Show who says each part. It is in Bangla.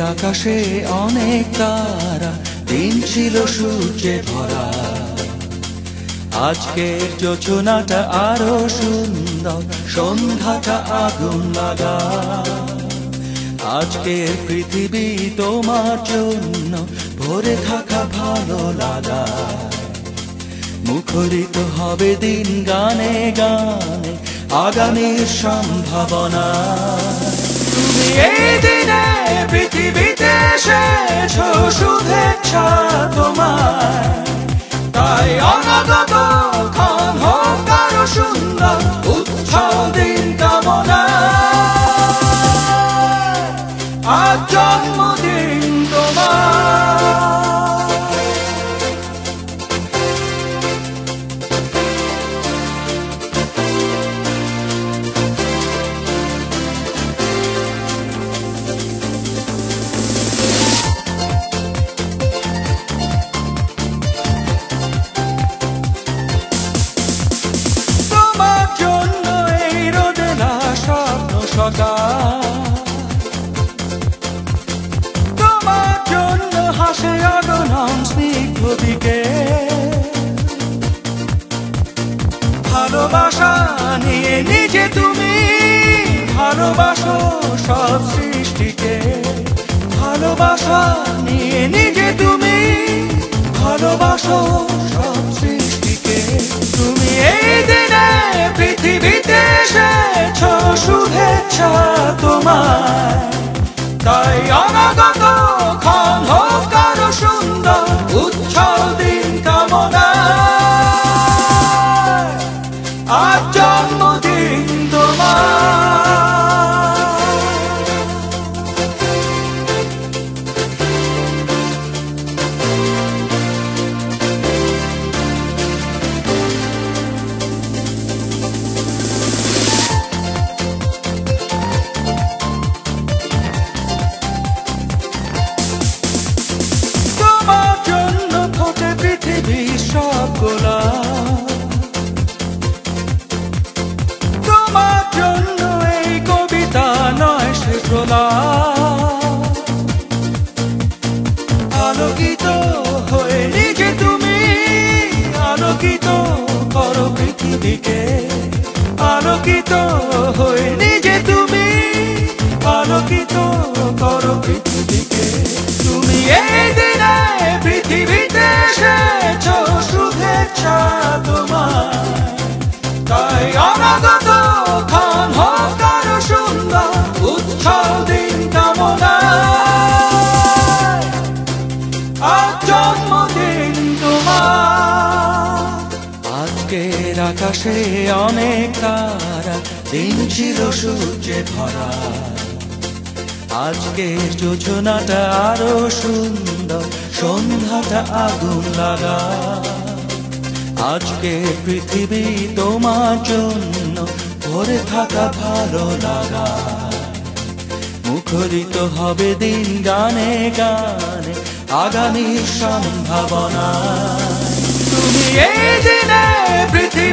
Speaker 1: আকাশে অনেক তারা, দিন ছিল সূর্যে ভরা। আজকের যোচনাটা আরও সুন্দর, সন্ধ্যাটা আগুন লাগা। আজকের পৃথিবী তোমার জন্য, ভরে থাকা ভালো লাগা। মুখরিত হবে দিন গানে গানে, আগামীর সম্ভাবনা। তুমি এই দিনে পৃথিবীতে এসেছ শুভেচ্ছা তোমার তাই অনাগত ভালোবাসা নিয়ে নিজে তুমি ভালোবাসো সব সৃষ্টিকে। ভালোবাসা নিয়ে নিজে তুমি ভালোবাসো সব সৃষ্টিকে। তুমি এই দিনে পৃথিবীতে পৃথিবীকে আলোকিত হয়ে নিজে তুমি আলোকিত করো পৃথিবীকে। তুমি আকাশে অনেক তারা, দিন ছিল সূর্যে ভরা। আজকের যোজনাটা আরও সুন্দর, সন্ধ্যাটা আগুন লাগা। আজকে পৃথিবী তোমার জন্য ভরে থাকা ভালো লাগা। মুখরিত হবে দিন গানে গানে, আগামীর সম্ভাবনা। তুমি এই দিনে এসেছ